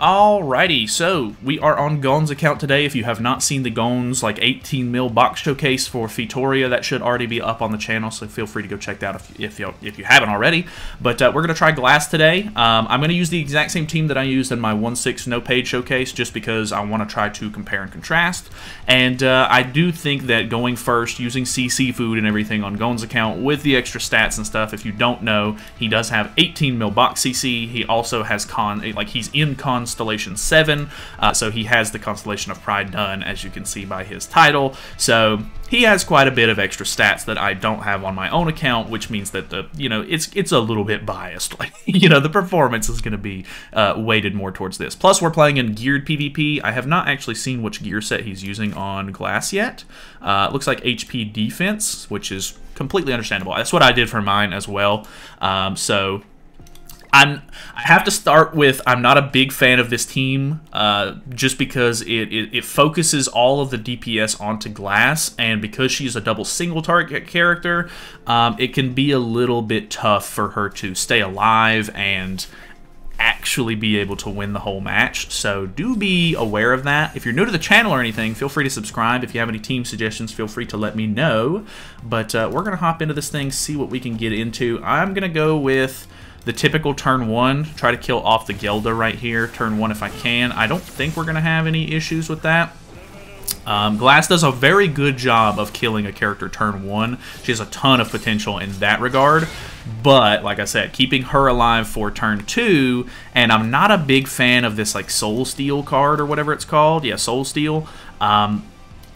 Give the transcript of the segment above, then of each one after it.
Alrighty, so we are on Gon's account today. If you have not seen the Gon's like 18 mil box showcase for Fitoria, that should already be up on the channel. So feel free to go check that out if, if you if you haven't already. But uh, we're gonna try Glass today. Um, I'm gonna use the exact same team that I used in my 1/6 no paid showcase, just because I want to try to compare and contrast. And uh, I do think that going first, using CC food and everything on Gon's account with the extra stats and stuff. If you don't know, he does have 18 mil box CC. He also has con like he's in con Constellation 7, uh, so he has the Constellation of Pride done, as you can see by his title. So he has quite a bit of extra stats that I don't have on my own account, which means that the you know it's it's a little bit biased. Like you know the performance is going to be uh, weighted more towards this. Plus, we're playing in geared PvP. I have not actually seen which gear set he's using on Glass yet. Uh, looks like HP defense, which is completely understandable. That's what I did for mine as well. Um, so I'm I have to start with I'm not a big fan of this team uh, just because it, it, it, focuses all of the DPS onto Glass and because she's a double single target character um, it can be a little bit tough for her to stay alive and actually be able to win the whole match. So do be aware of that. If you're new to the channel or anything feel free to subscribe. If you have any team suggestions feel free to let me know. But uh, we're gonna hop into this thing see what we can get into. I'm gonna go with the typical turn one, try to kill off the Gelda right here, turn one if I can. I don't think we're going to have any issues with that. Um, Glass does a very good job of killing a character turn one. She has a ton of potential in that regard. But, like I said, keeping her alive for turn two, and I'm not a big fan of this, like, Soul Steal card or whatever it's called. Yeah, Soul Steal. Um,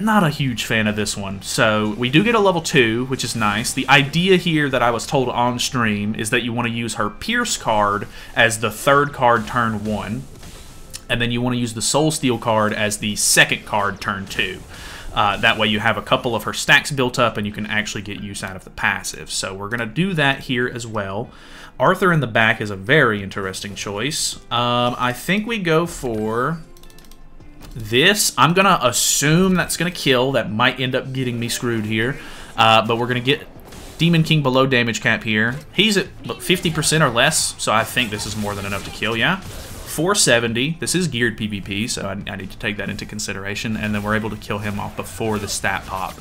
not a huge fan of this one. So we do get a level 2, which is nice. The idea here that I was told on stream is that you want to use her Pierce card as the third card turn 1. And then you want to use the Soul Steal card as the second card turn 2. Uh, that way you have a couple of her stacks built up and you can actually get use out of the passive. So we're going to do that here as well. Arthur in the back is a very interesting choice. Um, I think we go for this, I'm going to assume that's going to kill. That might end up getting me screwed here. Uh, but we're going to get Demon King below damage cap here. He's at 50% or less, so I think this is more than enough to kill, yeah? 470. This is geared PvP, so I, I need to take that into consideration. And then we're able to kill him off before the stat pop.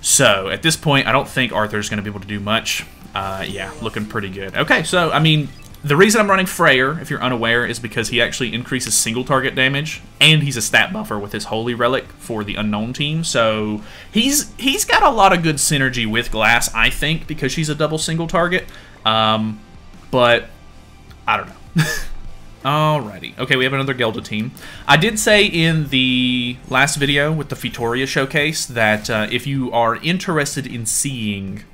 So, at this point, I don't think Arthur's going to be able to do much. Uh, yeah, looking pretty good. Okay, so, I mean, the reason I'm running Freyr, if you're unaware, is because he actually increases single target damage, and he's a stat buffer with his Holy Relic for the Unknown team. So he's he's got a lot of good synergy with Glass, I think, because she's a double single target. Um, but I don't know. Alrighty. Okay, we have another Gelda team. I did say in the last video with the Fitoria showcase that uh, if you are interested in seeing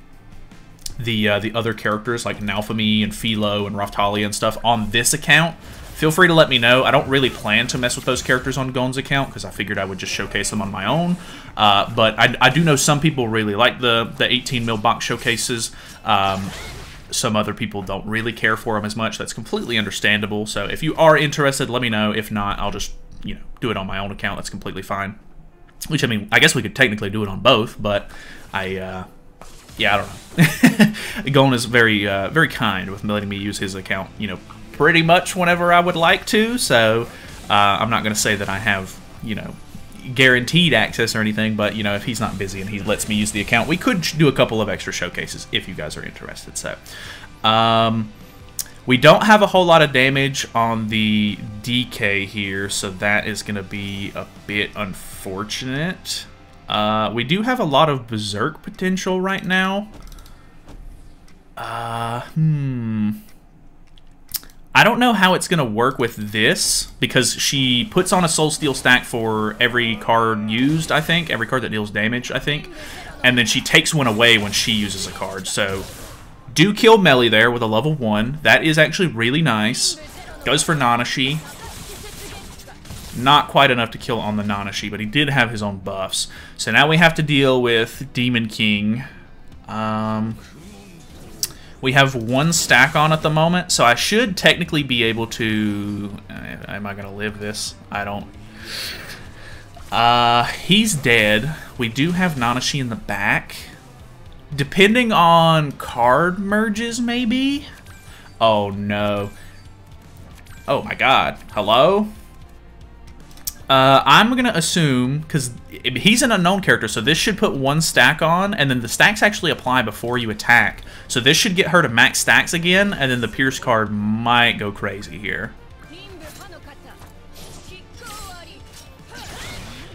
the uh, the other characters like Naofumi and Filo and Raphtalia and stuff on this account, feel free to let me know. I don't really plan to mess with those characters on Gon's account because I figured I would just showcase them on my own. Uh, but I, I, do know some people really like the, the 18 mil box showcases. Um, some other people don't really care for them as much. That's completely understandable. So if you are interested, let me know. If not, I'll just you know do it on my own account. That's completely fine. Which I mean, I guess we could technically do it on both, but I uh, yeah, I don't know. Gon is very, uh, very kind with letting me use his account, you know, pretty much whenever I would like to. So uh, I'm not going to say that I have, you know, guaranteed access or anything, but you know, if he's not busy and he lets me use the account, we could do a couple of extra showcases if you guys are interested. So, um, we don't have a whole lot of damage on the DK here, so that is going to be a bit unfortunate. Uh, we do have a lot of Berserk potential right now. Uh, hmm. I don't know how it's going to work with this, because she puts on a Soul Steal stack for every card used, I think. Every card that deals damage, I think. And then she takes one away when she uses a card. So, do kill Melly there with a level 1. That is actually really nice. Goes for Nanashi. Not quite enough to kill on the Nanashi, but he did have his own buffs. So now we have to deal with Demon King. Um, we have one stack on at the moment, so I should technically be able to... Uh, am I going to live this? I don't... Uh, he's dead. We do have Nanashi in the back. Depending on card merges, maybe? Oh, no. Oh my god. Hello? Uh, I'm gonna assume, because he's an unknown character, so this should put one stack on, and then the stacks actually apply before you attack. So this should get her to max stacks again, and then the Pierce card might go crazy here.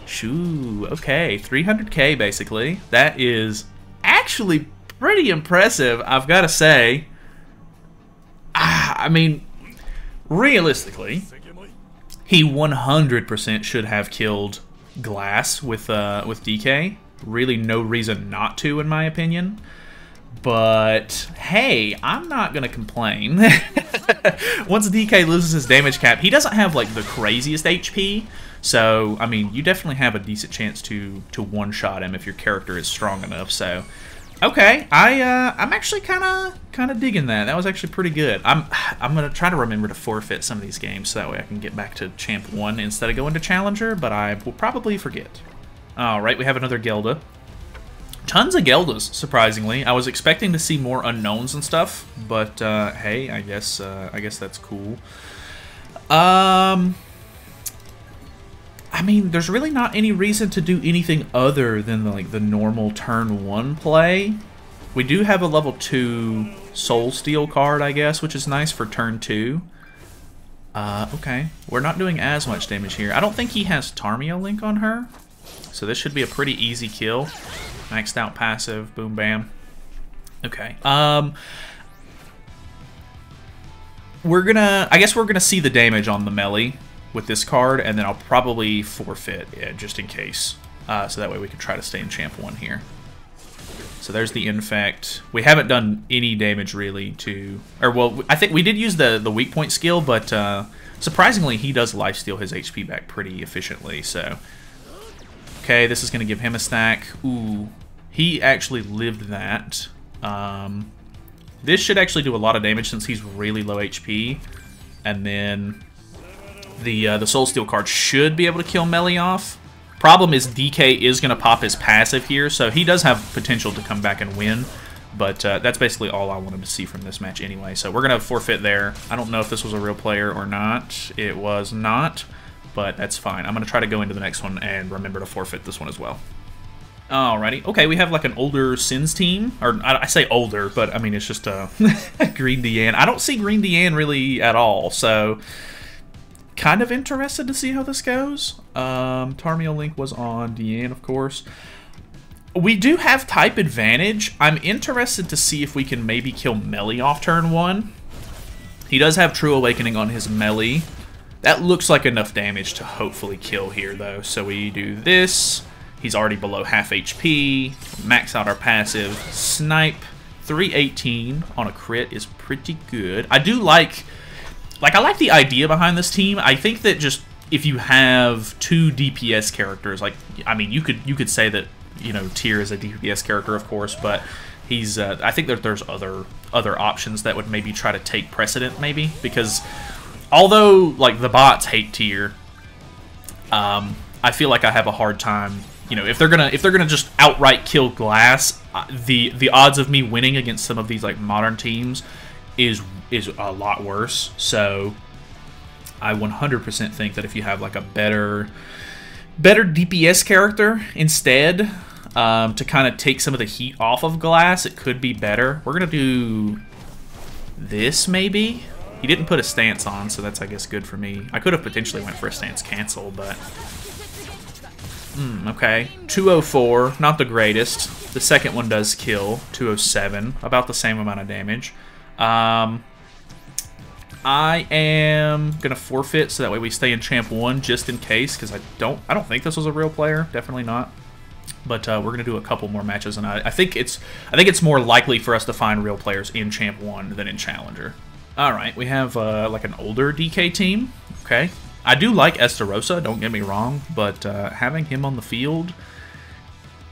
Shoo, okay, 300k basically. That is actually pretty impressive, I've got to say. Ah, I mean, realistically, he 100% should have killed Glass with uh, with DK. Really, no reason not to, in my opinion. But hey, I'm not gonna complain. Once DK loses his damage cap, he doesn't have like the craziest HP. So I mean, you definitely have a decent chance to to one shot him if your character is strong enough. So Okay, I uh, I'm actually kind of kind of digging that. That was actually pretty good. I'm I'm gonna try to remember to forfeit some of these games so that way I can get back to Champ One instead of going to Challenger, but I will probably forget. All right, we have another Gelda. Tons of Geldas, surprisingly. I was expecting to see more unknowns and stuff, but uh, hey, I guess uh, I guess that's cool. Um, I mean, there's really not any reason to do anything other than like the normal turn one play. We do have a level two Soul Steal card, I guess, which is nice for turn two. Uh, okay, we're not doing as much damage here. I don't think he has Tarmio Link on her, so this should be a pretty easy kill. Maxed out passive, boom bam. Okay, um, we're gonna, I guess we're gonna see the damage on the melee with this card, and then I'll probably forfeit it just in case. Uh, so that way we can try to stay in champ 1 here. So there's the infect. We haven't done any damage really to... Or, well, I think we did use the, the weak point skill, but uh, surprisingly he does lifesteal his HP back pretty efficiently, so... Okay, this is going to give him a stack. Ooh, he actually lived that. Um, this should actually do a lot of damage since he's really low HP. And then the uh, the Soul Steal card should be able to kill Melee off. Problem is DK is going to pop his passive here, so he does have potential to come back and win. But uh, that's basically all I wanted to see from this match anyway. So we're going to forfeit there. I don't know if this was a real player or not. It was not, but that's fine. I'm going to try to go into the next one and remember to forfeit this one as well. Alrighty. Okay, we have like an older Sins team. Or I, say older, but I mean, it's just uh, Green Diane. I don't see Green Diane really at all, so kind of interested to see how this goes. Um, Tarmio Link was on Diane, of course. We do have type advantage. I'm interested to see if we can maybe kill Melee off turn one. He does have True Awakening on his Melee. That looks like enough damage to hopefully kill here, though. So we do this. He's already below half HP. Max out our passive. Snipe. 318 on a crit is pretty good. I do like like I like the idea behind this team. I think that just if you have two DPS characters, like I mean, you could you could say that you know Tyr is a DPS character, of course, but he's uh, I think that there's other other options that would maybe try to take precedent, maybe because although like the bots hate Tyr, um, I feel like I have a hard time. You know, if they're gonna if they're gonna just outright kill Glass, uh, the the odds of me winning against some of these like modern teams is is a lot worse. So I 100% think that if you have like a better better DPS character instead um, to kind of take some of the heat off of Glass, it could be better. We're gonna do this maybe. He didn't put a stance on, so that's I guess good for me. I could have potentially went for a stance cancel, but Hmm, okay. 204, not the greatest. The second one does kill. 207, about the same amount of damage. Um, I am gonna forfeit so that way we stay in champ one just in case because I don't I don't think this was a real player. Definitely not. But uh, we're gonna do a couple more matches and I, I think it's I think it's more likely for us to find real players in champ one than in challenger. All right we have uh, like an older DK team. Okay. I do like Estarossa don't get me wrong but uh, having him on the field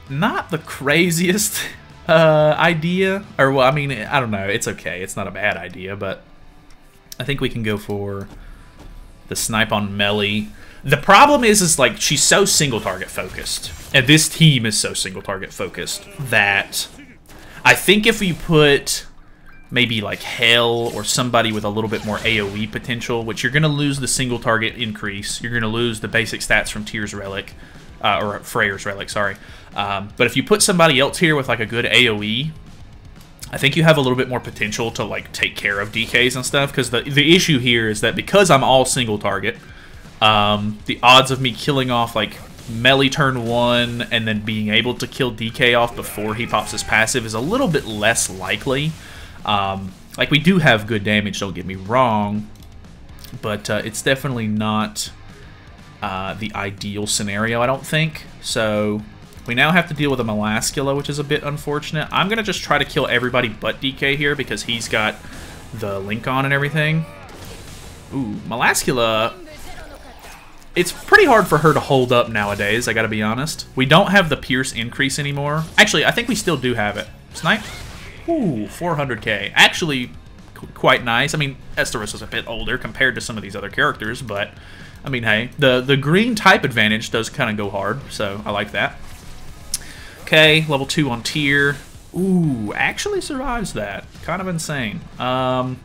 not the craziest uh, idea or well I mean I don't know it's okay it's not a bad idea but I think we can go for the snipe on Melly. The problem is, is like she's so single target focused, and this team is so single target focused that I think if we put maybe like Hel or somebody with a little bit more AoE potential, which you're going to lose the single target increase. You're going to lose the basic stats from Tyr's Relic, uh, or Freyr's Relic, sorry. Um, but if you put somebody else here with like a good AoE, I think you have a little bit more potential to like take care of DKs and stuff. Because the the issue here is that because I'm all single target, um, the odds of me killing off like melee turn one and then being able to kill DK off before he pops his passive is a little bit less likely. Um, like we do have good damage, don't get me wrong, but uh, it's definitely not uh, the ideal scenario, I don't think. So we now have to deal with a Melascula, which is a bit unfortunate. I'm going to just try to kill everybody but DK here because he's got the link on and everything. Ooh, Melascula it's pretty hard for her to hold up nowadays, I gotta be honest. We don't have the Pierce increase anymore. Actually, I think we still do have it. Snipe? Ooh, 400k. Actually, quite nice. I mean, Estarossa is a bit older compared to some of these other characters, but, I mean, hey, the, the green type advantage does kind of go hard, so I like that. Okay, level 2 on Tyr. Ooh, actually survives that. Kind of insane. Um,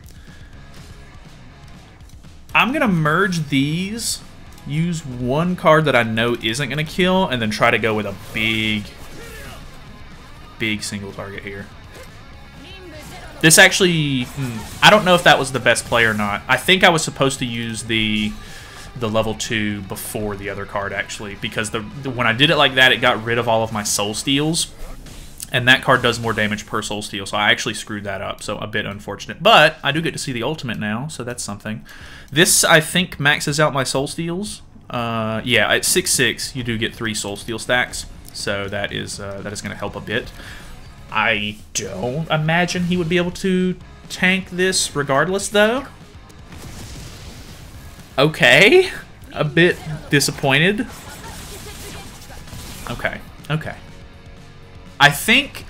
I'm going to merge these use one card that I know isn't going to kill, and then try to go with a big, big single target here. This actually, hmm, I don't know if that was the best play or not. I think I was supposed to use the the level 2 before the other card, actually, because the, the when I did it like that, it got rid of all of my soul steals, and that card does more damage per soul steal, so I actually screwed that up, so a bit unfortunate. But I do get to see the ultimate now, so that's something. This, I think, maxes out my soul steals. Uh, yeah, at 6-6, you do get three soul steal stacks, so that is uh, that is going to help a bit. I don't imagine he would be able to tank this regardless, though. Okay. A bit disappointed. Okay. Okay. I think...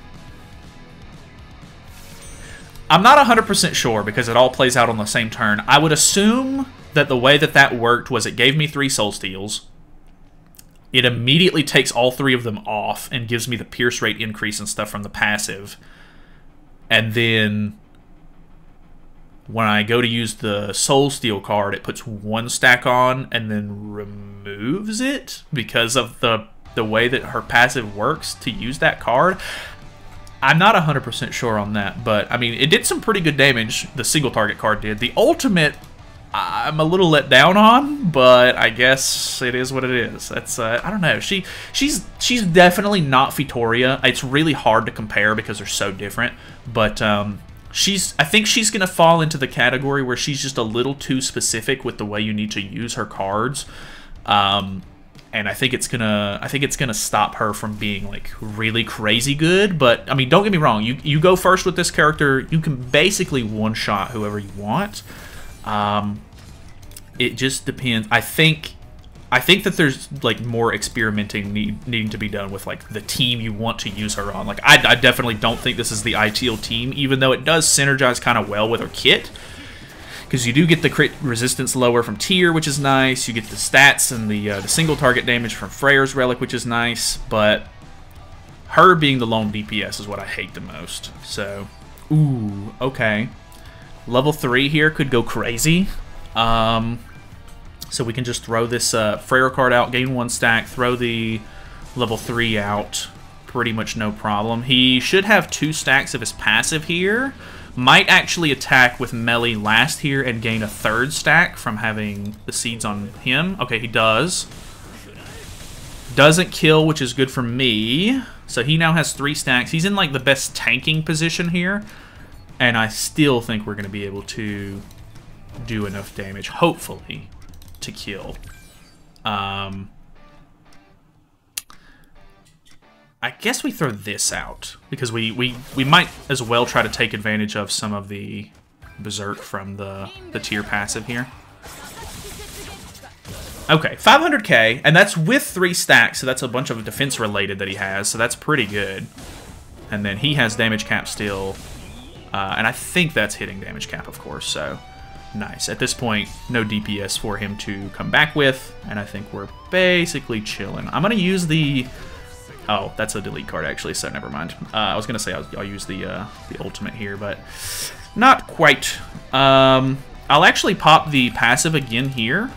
I'm not 100% sure because it all plays out on the same turn. I would assume that the way that that worked was it gave me three soul steals. It immediately takes all three of them off and gives me the pierce rate increase and stuff from the passive. And then when I go to use the soul steal card, it puts one stack on and then removes it because of the the way that her passive works to use that card. I'm not 100% sure on that, but I mean, it did some pretty good damage, the single target card did. The ultimate, I'm a little let down on, but I guess it is what it is. That's, uh, I don't know. She, she's, she's definitely not Fitoria. It's really hard to compare because they're so different, but, um, she's I think she's going to fall into the category where she's just a little too specific with the way you need to use her cards. Um, and I think it's gonna I think it's gonna stop her from being like really crazy good. But I mean, don't get me wrong. You you go first with this character. You can basically one shot whoever you want. Um, it just depends. I think I think that there's like more experimenting need, needing to be done with like the team you want to use her on. Like I, I definitely don't think this is the ideal team, even though it does synergize kind of well with her kit because you do get the crit resistance lower from Tyr, which is nice. You get the stats and the, uh, the single target damage from Freyr's Relic, which is nice. But her being the lone DPS is what I hate the most. So, ooh, okay. Level 3 here could go crazy. Um, so we can just throw this uh, Freyr card out, gain one stack, throw the level 3 out. Pretty much no problem. He should have two stacks of his passive here might actually attack with melee last here and gain a third stack from having the seeds on him. Okay, he does. Doesn't kill, which is good for me. So he now has three stacks. He's in like the best tanking position here. And I still think we're going to be able to do enough damage, hopefully, to kill. Um, I guess we throw this out because we, we, we might as well try to take advantage of some of the Berserk from the, the Tyr passive here. Okay, 500k, and that's with three stacks, so that's a bunch of defense related that he has, so that's pretty good. And then he has damage cap still, uh, and I think that's hitting damage cap, of course, so nice. At this point, no DPS for him to come back with, and I think we're basically chilling. I'm going to use the Oh, that's a delete card actually, so never mind. Uh, I was gonna say I'll, I'll use the uh, the ultimate here, but Not quite. Um, I'll actually pop the passive again here.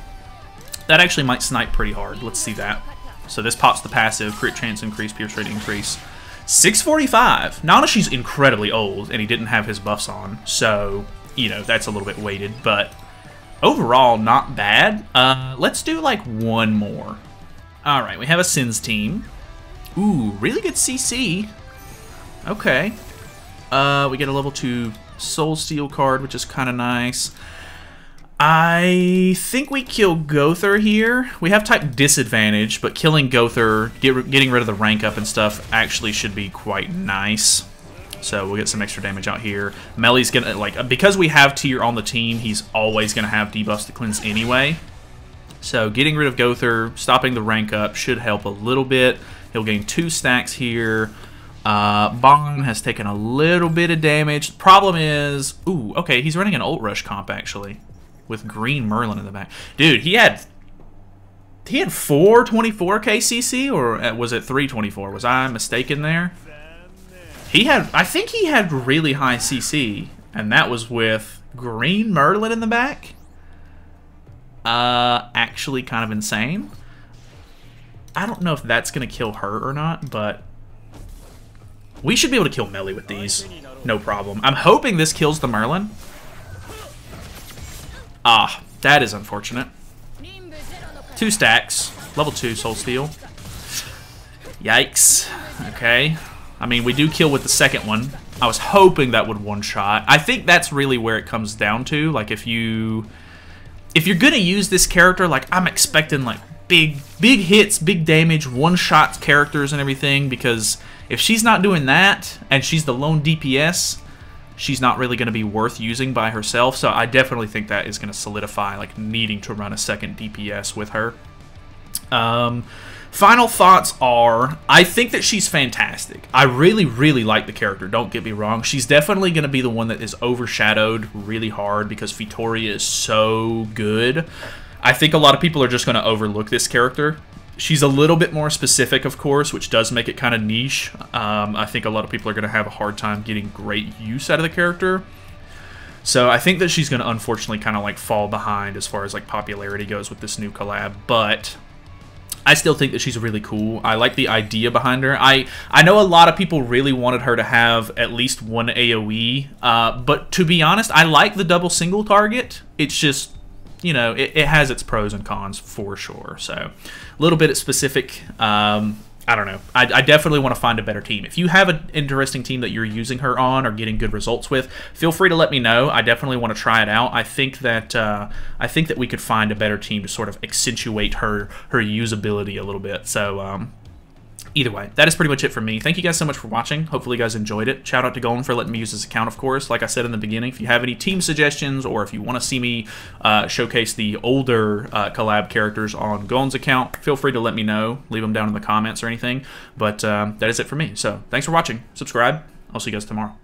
That actually might snipe pretty hard. Let's see that. So this pops the passive, crit chance increase, pierce rate increase. 645. Now, she's incredibly old, and he didn't have his buffs on, so, you know, that's a little bit weighted, but overall, not bad. Uh, let's do, like, one more. Alright, we have a Sins team. Ooh, really good CC. Okay. Uh, we get a level 2 Soul Steal card, which is kind of nice. I think we kill Gowther here. We have type disadvantage, but killing Gowther, get, getting rid of the rank up and stuff, actually should be quite nice. So we'll get some extra damage out here. Melly's gonna, like, because we have Tyr on the team, he's always gonna have debuffs to cleanse anyway. So getting rid of Gowther, stopping the rank up should help a little bit. He'll gain two stacks here. Uh, Bong has taken a little bit of damage. Problem is, ooh, okay, he's running an ult rush comp actually with Green Merlin in the back. Dude, he had he had 424 KCC or uh, was it 324? Was I mistaken there? He had I think he had really high CC and that was with Green Merlin in the back. Uh actually kind of insane. I don't know if that's going to kill her or not, but we should be able to kill Melly with these. No problem. I'm hoping this kills the Merlin. Ah, that is unfortunate. Two stacks. Level 2 Soul Steal. Yikes. Okay. I mean, we do kill with the second one. I was hoping that would one-shot. I think that's really where it comes down to. Like, if you... If you're going to use this character, like, I'm expecting, like, big, big hits, big damage, one-shot characters and everything, because if she's not doing that, and she's the lone DPS, she's not really going to be worth using by herself. So I definitely think that is going to solidify like needing to run a second DPS with her. Um, final thoughts are I think that she's fantastic. I really, really like the character. Don't get me wrong. She's definitely going to be the one that is overshadowed really hard because Fitoria is so good. I think a lot of people are just going to overlook this character She's a little bit more specific, of course, which does make it kind of niche. Um, I think a lot of people are going to have a hard time getting great use out of the character. So I think that she's going to unfortunately kind of like fall behind as far as like popularity goes with this new collab, but I still think that she's really cool. I like the idea behind her. I I know a lot of people really wanted her to have at least one AOE, uh, but to be honest, I like the double single target. It's just you know, it, it, has its pros and cons for sure. So a little bit specific. Um, I don't know. I, I, definitely want to find a better team. If you have an interesting team that you're using her on or getting good results with, feel free to let me know. I definitely want to try it out. I think that uh, I think that we could find a better team to sort of accentuate her her usability a little bit. So um, either way, that is pretty much it for me. Thank you guys so much for watching. Hopefully you guys enjoyed it. Shout out to Golden for letting me use this account, of course. Like I said in the beginning, if you have any team suggestions or if you want to see me uh, showcase the older uh, collab characters on Golden's account, feel free to let me know. Leave them down in the comments or anything. But um, that is it for me. So thanks for watching. Subscribe. I'll see you guys tomorrow.